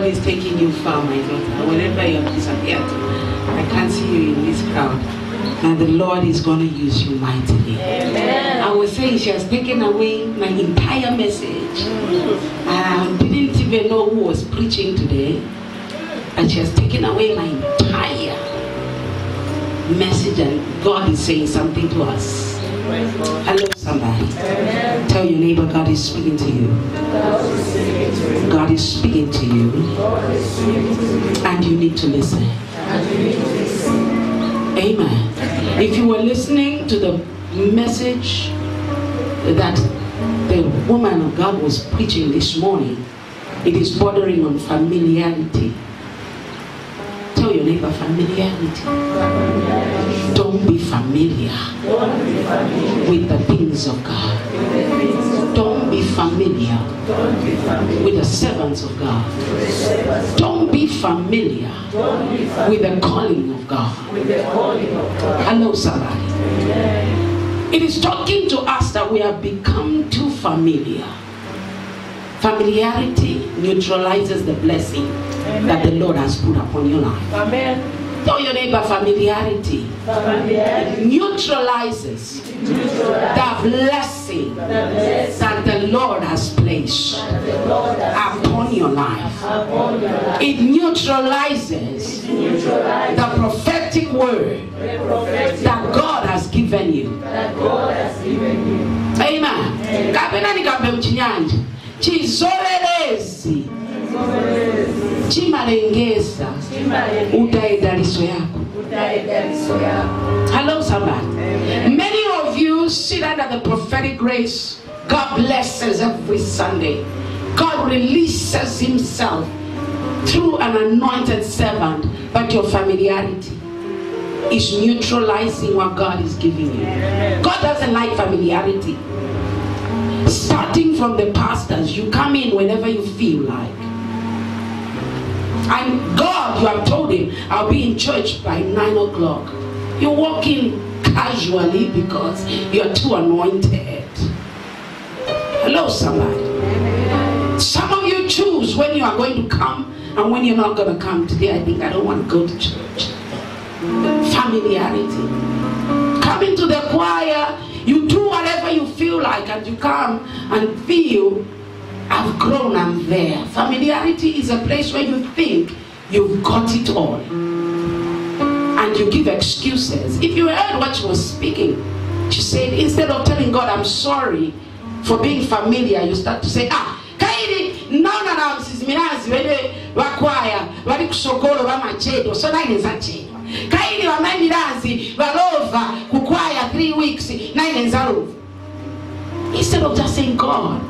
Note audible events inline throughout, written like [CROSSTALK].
Lord is taking you far, my daughter. Wherever you have disappeared, I can't see you in this crowd. And the Lord is going to use you mightily. Amen. I was saying she has taken away my entire message. I didn't even know who was preaching today. And she has taken away my entire message. And God is saying something to us. Hello, somebody. Amen. Tell your neighbor God is speaking to you. God is speaking to you. And you need to listen. Amen. If you were listening to the message that the woman of God was preaching this morning, it is bordering on familiarity. Tell your neighbor familiarity. Don't be familiar with the things of God. Don't be familiar with the servants of God. Don't be familiar with the calling of God. Hello, somebody. It is talking to us that we have become too familiar. Familiarity neutralizes the blessing that the Lord has put upon your life. Amen. Tell your neighbor familiarity Familiarity neutralizes neutralizes the blessing that the Lord has placed that the Lord has upon your life. upon your life. It neutralizes Neutralize the prophetic word the prophetic that God has given you. that God has given you. Amen. kapena nikambe mchinyanja chizolelezi chimalengeza utaedaliso yako. Yako. hello somebody. Many of you sit under the prophetic grace. God blesses every sunday. God releases himself through an anointed servant but your familiarity is neutralizing what god is giving you. God doesn't like familiarity. Starting from the pastors you come in whenever you feel like and God, you have told him, I'll be in church by nine o'clock. You walk in casually because you're too anointed. Hello, somebody. Some of you choose when you are going to come and when you're not going to come. Today, I think I don't want to go to church. Familiarity. Coming to the choir, you do whatever you feel like, and you come and feel I've grown, I'm there. Familiarity is a place where you think you've got it all. And you give excuses. If you heard what she was speaking, she said, instead of telling God, I'm sorry for being familiar, you start to say, ah, naona na msizimiranzi wene wakwaya wali kusogolo vamachedo so nainenza chedwa kairi vamamiranzi valova kukwaya three weeks nainenza lova instead of just saying god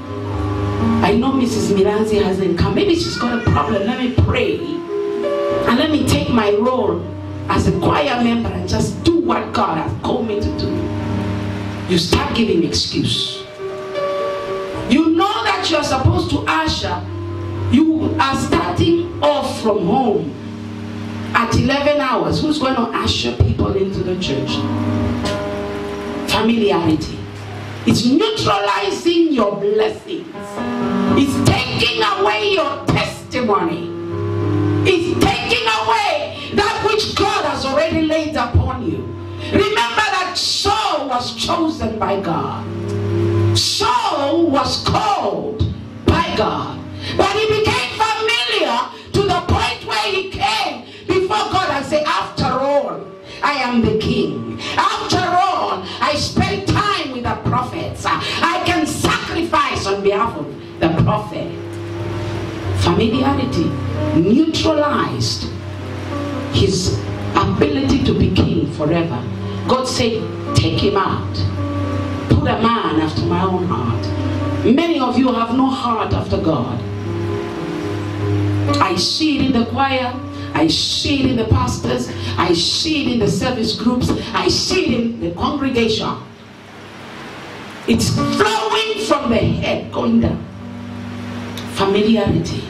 I know Mrs. Miranzi hasn't come. Maybe she's got a problem. Let me pray. And let me take my role as a choir member and just do what God has called me to do. You start giving excuse. You know that you're supposed to usher. You are starting off from home at 11 hours. Who's going to usher people into the church? Familiarity. It's neutralizing your blessings. It's taking away your testimony. It's taking away that which God has already laid upon you. Remember that Saul was chosen by God. Saul was called by God. But he became familiar to the point where he came before God and said, After all, I am the king. After all, I spent time with the prophets. I can sacrifice on behalf of the prophet. Familiarity neutralized his ability to be king forever. God said, Take him out. Put a man after my own heart. Many of you have no heart after God. I see it in the choir. I see it in the pastors. I see it in the service groups. I see it in the congregation. It's flowing from the head going down. Familiarity.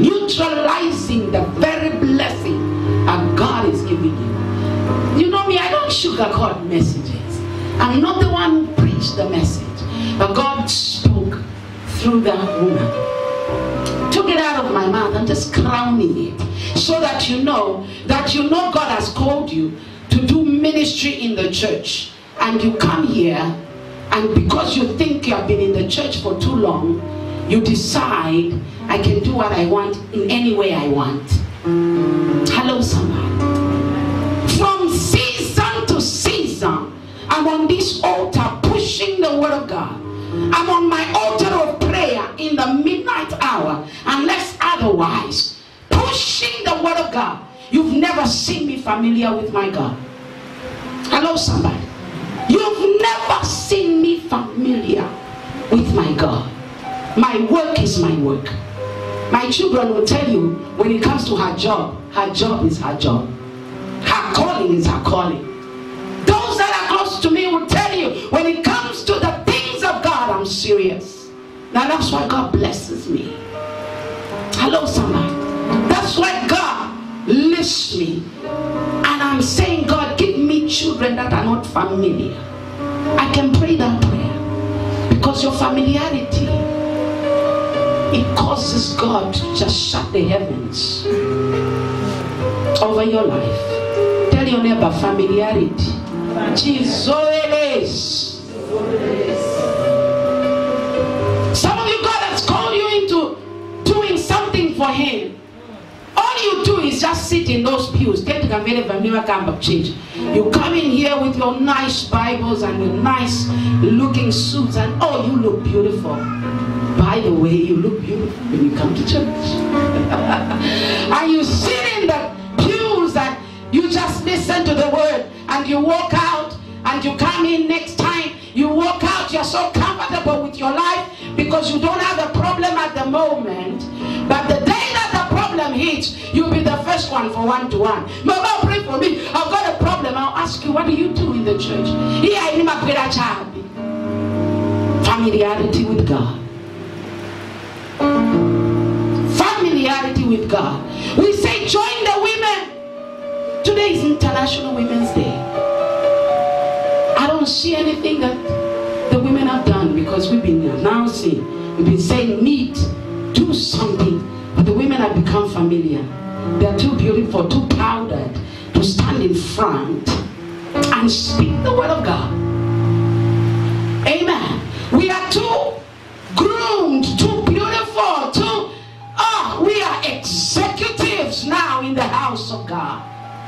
Neutralizing the very blessing that God is giving you. You know me, I don't sugarcoat messages. I'm not the one who preached the message. But God spoke through that woman. Took it out of my mouth. I'm just crowning it so that you know that you know God has called you to do ministry in the church. And you come here, and because you think you have been in the church for too long, you decide I can do what I want in any way I want. Hello, somebody. From season to season, I'm on this altar pushing the word of God. I'm on my altar of prayer in the midnight hour, unless otherwise, pushing the word of God. You've never seen me familiar with my God. Hello, somebody. You've never seen me familiar with my God. My work is my work. My children will tell you when it comes to her job, her job is her job. Her calling is her calling. Those that are close to me will tell you when it comes to the things of God, I'm serious. Now that's why God blesses me. Hello, somebody. That's why God lifts me. And I'm saying, God, give me children that are not familiar. I can pray that prayer because your familiarity it causes God to just shut the heavens over your life. Tell your neighbor familiarity. Jesus. Some of you, God has called you into doing something for Him. All you do is just sit in those pews. You come in here with your nice Bibles and your nice looking suits, and oh, you look beautiful. By the way, you look beautiful when you come to church. [LAUGHS] Are you sitting in the pews and you just listen to the word and you walk out and you come in next time. You walk out, you're so comfortable with your life because you don't have a problem at the moment. But the day that the problem hits, you'll be the first one for one to one. Mama, pray for me. I've got a problem. I'll ask you, what do you do in the church? Here need my child. Familiarity with God. Familiarity with God. We say, join the women. Today is International Women's Day. I don't see anything that the women have done because we've been announcing, we've been saying, meet, do something. But the women have become familiar. They're too beautiful, too powdered to stand in front and speak the word of God. Amen. We are too groomed, too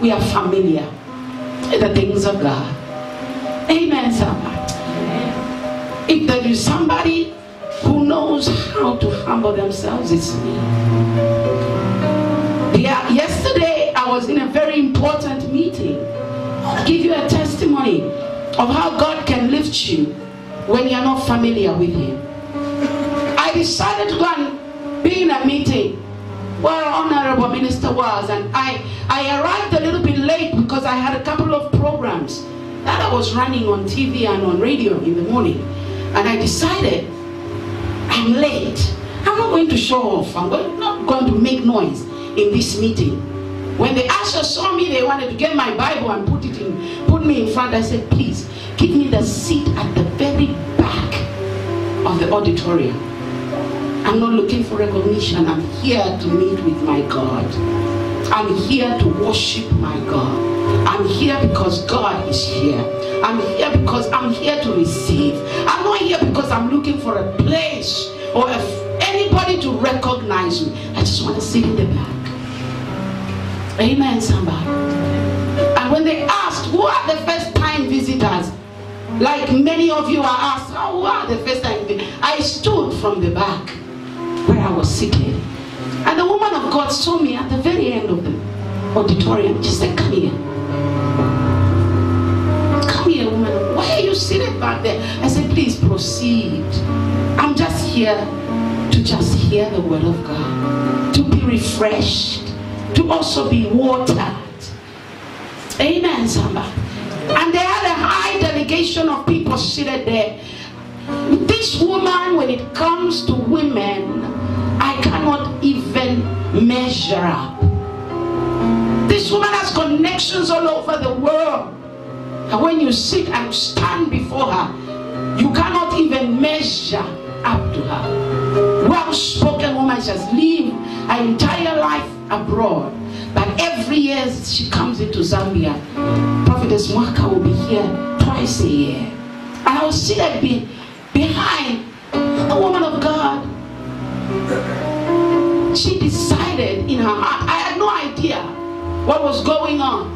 We are familiar with the things of God. Amen, somebody. If there is somebody who knows how to humble themselves, it's me. Yeah, yesterday I was in a very important meeting. I'll give you a testimony of how God can lift you when you're not familiar with Him. I decided to go and be in a meeting where honorable minister was and I, I arrived a little bit late because I had a couple of programs that I was running on TV and on radio in the morning. And I decided I'm late. I'm not going to show off. I'm not going to make noise in this meeting. When the ushers saw me they wanted to get my Bible and put it in put me in front. I said please give me the seat at the very back of the auditorium I'm not looking for recognition. I'm here to meet with my God. I'm here to worship my God. I'm here because God is here. I'm here because I'm here to receive. I'm not here because I'm looking for a place or anybody to recognize me. I just want to sit in the back. Amen, somebody. And when they asked, who are the first time visitors? Like many of you are asked, oh, who are the first time? I stood from the back where I was sitting. And the woman of God saw me at the very end of the auditorium. She said, Come here. Come here, woman. Why are you sitting back there? I said, Please proceed. I'm just here to just hear the word of God, to be refreshed, to also be watered. Amen, somebody. And they had a high delegation of people seated there. This woman, when it comes to women, I cannot even measure up. This woman has connections all over the world. And when you sit and stand before her, you cannot even measure up to her. Well spoken woman she has lived her entire life abroad. But every year she comes into Zambia. Prophetess Mwaka will be here twice a year. And I will see seated be, behind a woman of God. She decided in her heart, I had no idea what was going on.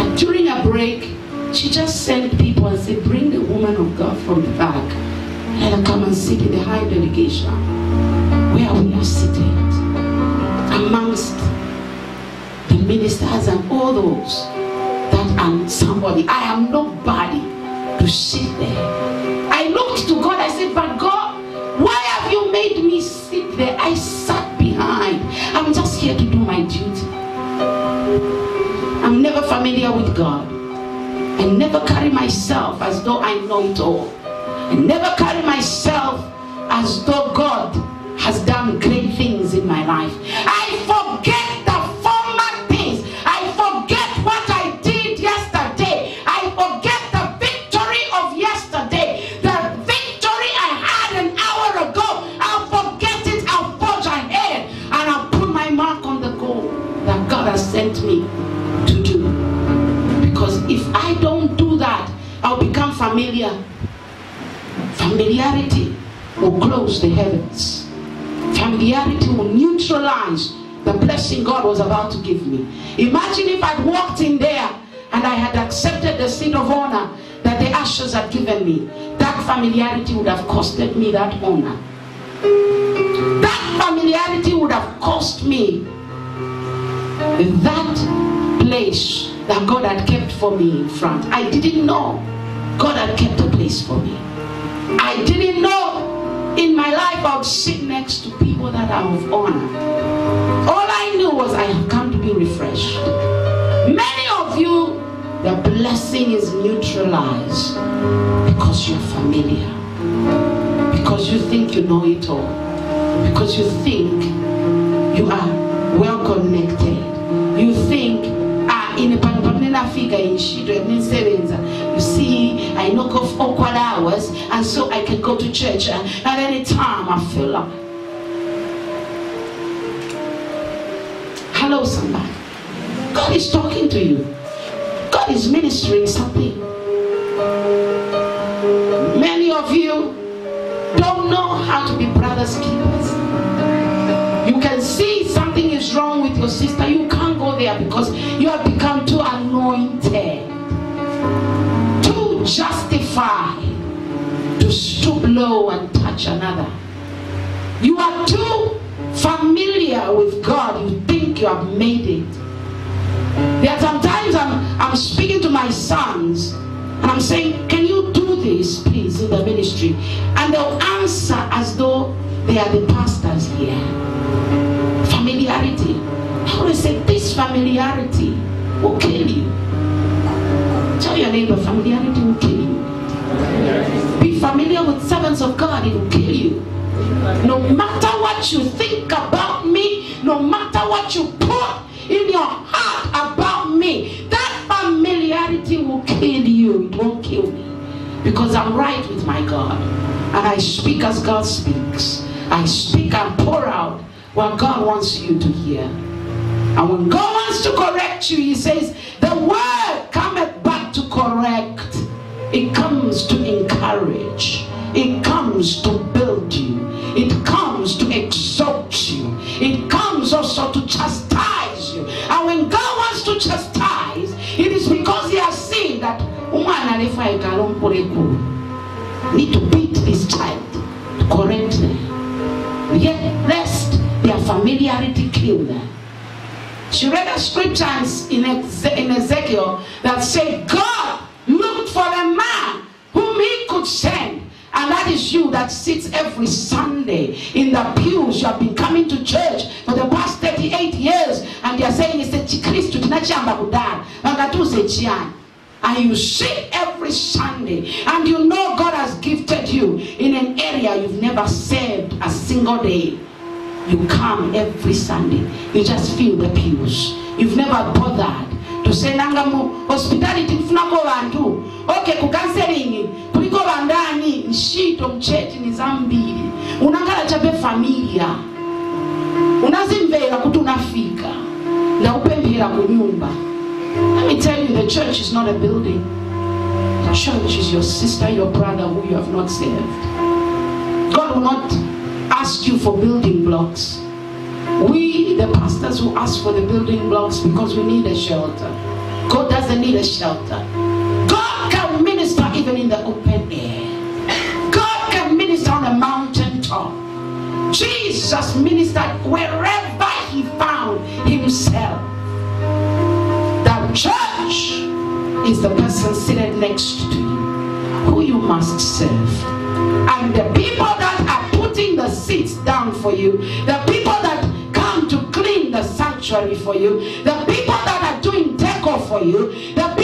And during a break, she just sent people and said, Bring the woman of God from the back. Let her come and sit in the high delegation where we are seated amongst the ministers and all those that I'm somebody. I am nobody to sit there. I looked to God, I said, But God, there? I sat behind. I'm just here to do my duty. I'm never familiar with God. I never carry myself as though I know it all. I never carry myself as though God has done great things in my life. I the heavens. Familiarity will neutralize the blessing God was about to give me. Imagine if I'd walked in there and I had accepted the seat of honor that the ashes had given me. That familiarity would have costed me that honor. That familiarity would have cost me that place that God had kept for me in front. I didn't know God had kept a place for me. I didn't know in my life I would sit next to people that are of honor. All I knew was I have come to be refreshed. Many of you, the blessing is neutralized because you're familiar, because you think you know it all, because you think you are well connected. And so I can go to church uh, at any time I feel like. Hello, somebody. God is talking to you. God is ministering something. Many of you don't know how to be brothers keepers. You can see something is wrong with your sister. You can't go there because you have become too anointed, too justified to stoop low and touch another. You are too familiar with God. You think you have made it. There are sometimes I'm, I'm speaking to my sons and I'm saying, Can you do this, please, in the ministry? And they'll answer as though they are the pastors here. Familiarity. I to say, This familiarity will kill you. Tell your neighbor, familiarity will kill you. Be familiar with servants of God, it will kill you. No matter what you think about me, no matter what you put in your heart about me, that familiarity will kill you. It won't kill me. Because I'm right with my God. And I speak as God speaks. I speak and pour out what God wants you to hear. And when God wants to correct you, He says, The word cometh back to correct. It comes to encourage. It comes to build you. It comes to exalt you. It comes also to chastise you. And when God wants to chastise, it is because He has seen that need to beat this child to correct them. Yet lest their familiarity kill them. She read a scripture in in Ezekiel that said God looked for a man he could send. And that is you that sits every Sunday in the pews. You have been coming to church for the past 38 years. And they are saying, it's a Christ. And you sit every Sunday. And you know God has gifted you in an area you've never served a single day. You come every Sunday. You just fill the pews. You've never bothered to say nanga mu hospitality kufunako vantu okay counseling kuliko vandani ntchito mchechi ni zambiri unangala chabe familia. Unazimvera kuti unafika. Ndakupemphera kunyumba. Let me tell you the church is not a building. The church is your sister your brother who you have not saved god will not ask you for building blocks. We the pastors who ask for the building blocks because we need a shelter. God doesn't need a shelter even in the open air god can minister on a mountain top Jesus ministered wherever he found himself. The church is the person seated next to you who you must serve. And the people that are putting the seats down for you, the people that come to clean the sanctuary for you, the people that are doing takeoff for you, the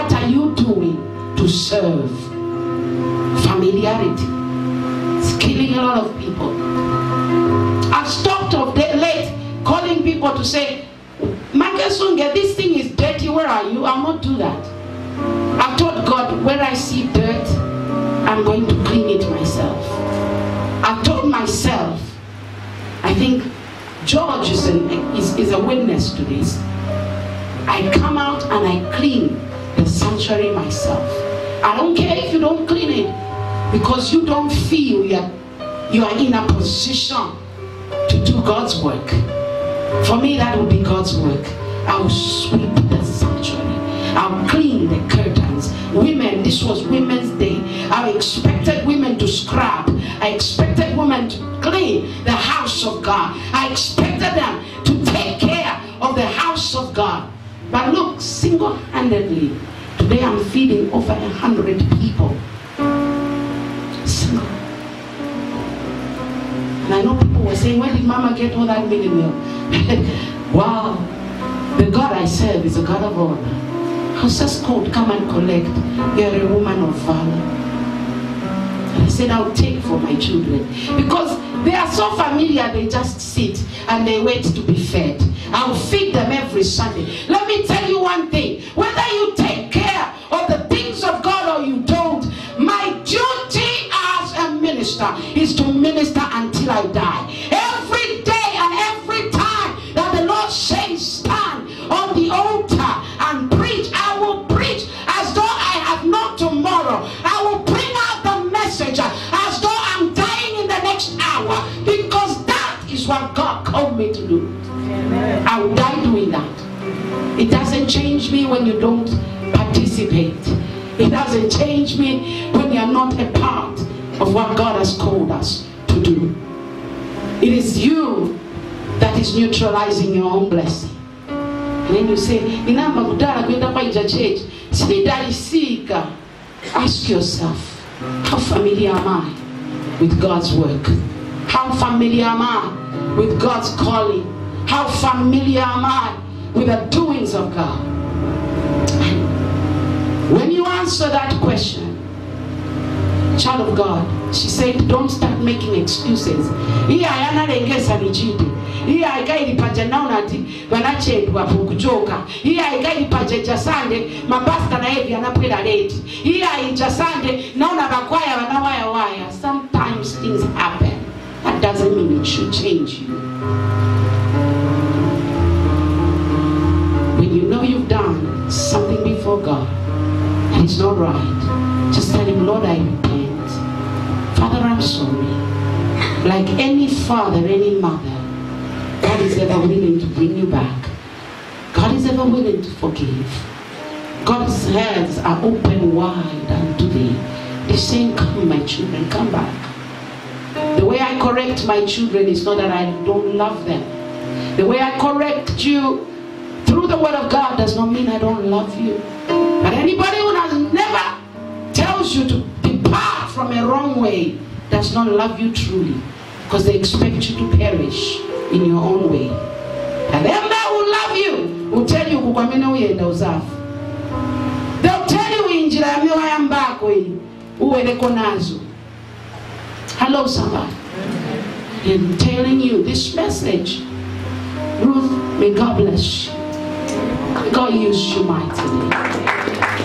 What are you doing to serve? familiarity. It's killing a lot of people. I've stopped of late calling people to say, Makesunge, this thing is dirty. Where are you? I'll not do that. I've told God, where I see dirt, I'm going to clean it myself. I've told myself, I think George is, an, is, is a witness to this. I come out and I clean sanctuary myself. I don't care if you don't clean it because you don't feel you're, you are in a position to do God's work. For me, that would be God's work. I'll sweep the sanctuary. I'll clean the curtains. Women, this was Women's Day. I expected women to scrub. I expected women to clean the house of God. I expected them to take care of the house of God. But look, single-handedly, today I'm feeding over a hundred people. Single. And I know people were saying, where did mama get all that meal? [LAUGHS] wow. The God I serve is a God of honor. I was just called, come and collect. You're a woman of valor. And I said, I'll take for my children. Because they are so familiar, they just sit and they wait to be fed. I'll feed them every Sunday. Let me tell you one thing. Whether you take minister is to minister until I die. Every day and every time that the Lord says stand on the altar and preach, I will preach as though I have no tomorrow. I will bring out the message as though I'm dying in the next hour because that is what God called me to do. I will die doing that. It doesn't change me when you don't participate. It doesn't change me when you're not a part of what God has called us to do. It is you that is neutralizing your own blessing. And then you say, inamba kudala kwenda kwaija church. Ask yourself, how familiar am I with God's work? How familiar am I with God's calling? How familiar am I with the doings of God? When you answer that question, child of God, she said, don't start making excuses. Iye ayanalengesa nichiti. Iye aikaili paja naona ati vanachedwa kuchoka. Iye aikaili paja jasande mapasta na evi anapwela late. Aijasande naona. Sometimes things happen. That doesn't mean it should change you. When you know you've done something before God and it's not right, just tell him, Lord, I. Father, I'm sorry. Like any father, any mother, God is ever willing to bring you back. God is ever willing to forgive. God's hands are open wide unto thee. He's saying, Come, my children, come back. The way I correct my children is not that I don't love them. The way I correct you through the word of God does not mean I don't love you. But anybody who has never tells you to from a wrong way does not love you truly because they expect you to perish in your own way. And them that will love you will tell you kukwamene uyenda uzafa. They'll tell you injira ya miwaya mbako iyi uwereko nazo. Hello somebody. I'm telling you this message. Ruth, may God bless you. God use you mightily.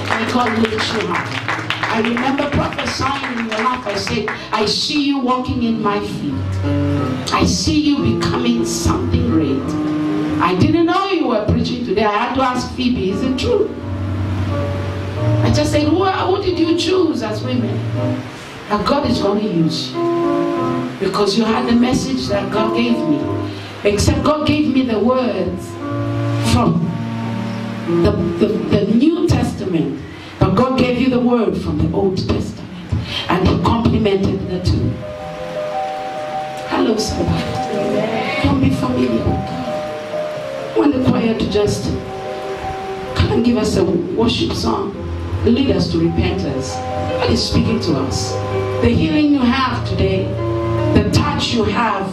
May God lift you high. I remember prophesying in your life. I said, I see you walking in my feet. I see you becoming something great. I didn't know you were preaching today. I had to ask Phoebe, is it true? I just said, who, who did you choose as women? That God is going to use you. Because you had the message that God gave me. Except God gave me the words from the, the, the New Testament. God gave you the word from the Old Testament. And He complemented the two. Hello, somebody. Don't be familiar with God. Want the choir to just come and give us a worship song. Lead us to repentance. God is speaking to us. The healing you have today, the touch you have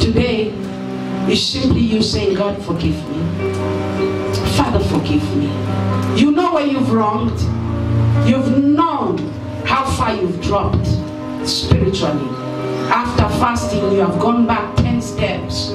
today, is simply you saying, God, forgive me. Father, forgive me. You know where you've wronged. You've known how far you've dropped spiritually. After fasting, you have gone back 10 steps.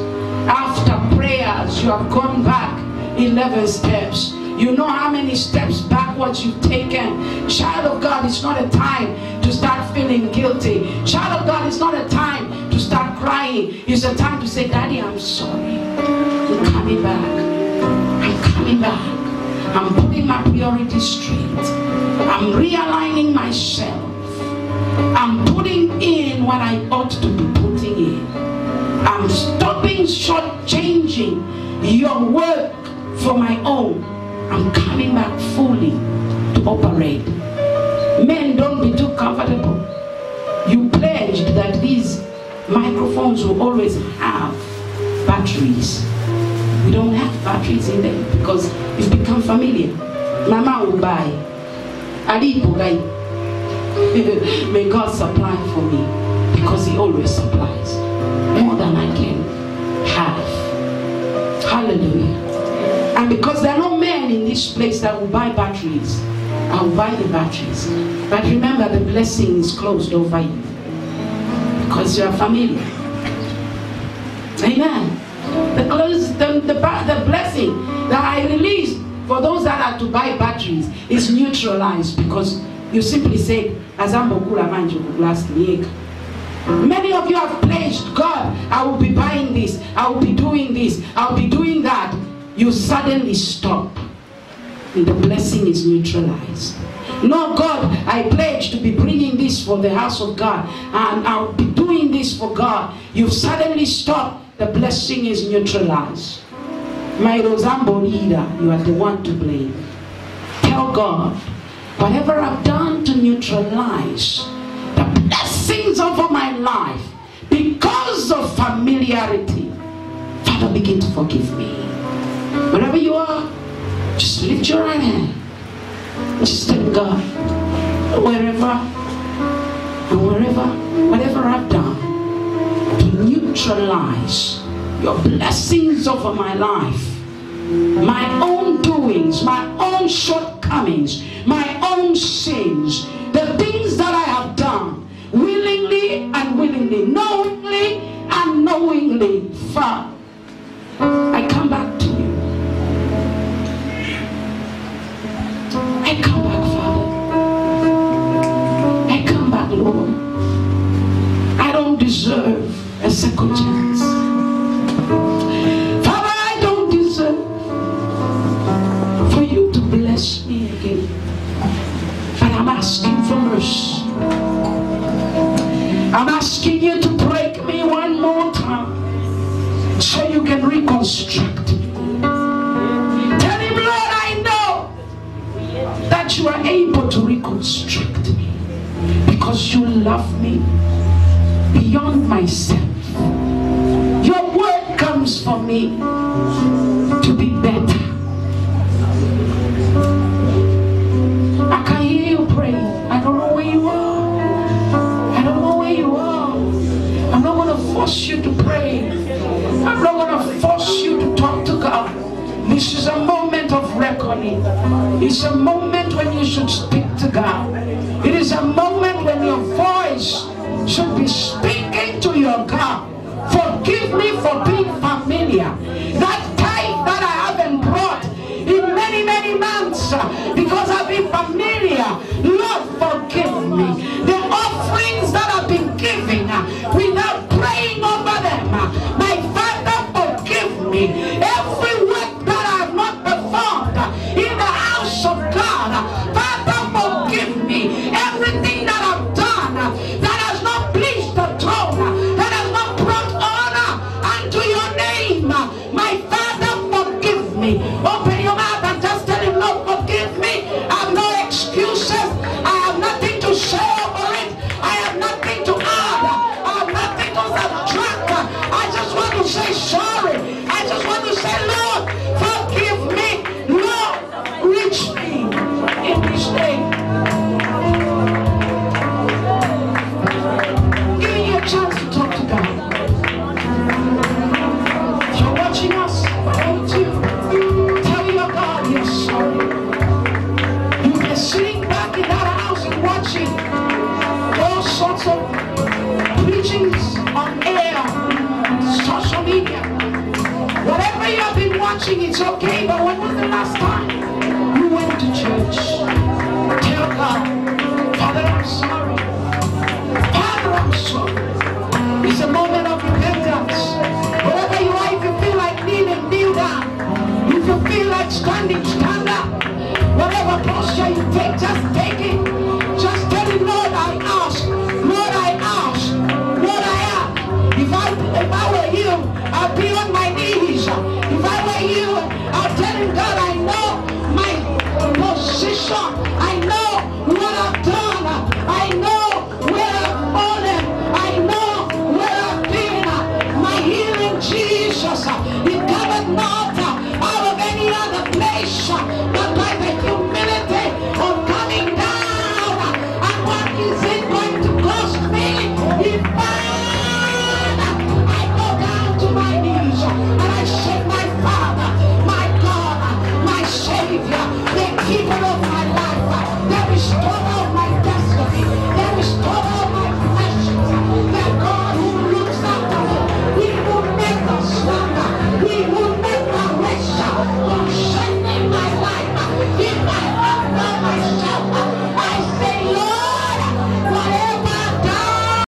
After prayers, you have gone back 11 steps. You know how many steps backwards you've taken. Child of God, it's not a time to start feeling guilty. Child of God, it's not a time to start crying. It's a time to say, Daddy, I'm sorry. I'm coming back. I'm coming back. I'm putting my priorities straight. I'm realigning myself. I'm putting in what I ought to be putting in. I'm stopping short changing your work for my own. I'm coming back fully to operate. Men, don't be too comfortable. You pledged that these microphones will always have batteries. We don't have batteries in them because it's become familiar. Mama will buy. [LAUGHS] May God supply for me because He always supplies more than I can have. Hallelujah. And because there are no men in this place that will buy batteries, I will buy the batteries. But remember, the blessing is closed over you because you are familiar. Amen. The close, the, the, the blessing for those that are to buy batteries is neutralized because you simply say, Many of you have pledged, God, I will be buying this, I will be doing this, I'll be doing that. You suddenly stop. And the blessing is neutralized. No, God, I pledge to be bringing this for the house of God, and I'll be doing this for God. You suddenly stop. The blessing is neutralized. My Rosambo leader, you are the one to blame. Tell God, whatever I've done to neutralize the blessings over my life because of familiarity, Father, begin to forgive me. Wherever you are, just lift your right hand. Just tell God, wherever and wherever, whatever I've done to neutralize your blessings over my life, my own doings, my own shortcomings, my own sins, the things that I have done willingly and unwillingly, knowingly and unknowingly, Father, I come back to you. I come back, Father. I come back, Lord. I don't deserve a second chance. I'm asking you to break me one more time so you can reconstruct me. Tell him, Lord, I know that you are able to reconstruct me because you love me beyond myself. Your word comes for me to be better. Force you to pray. I'm not going to force you to talk to God. This is a moment of reckoning. It's a moment when you should speak to God. It is a moment when your voice should be speaking to your God. Forgive me for being familiar.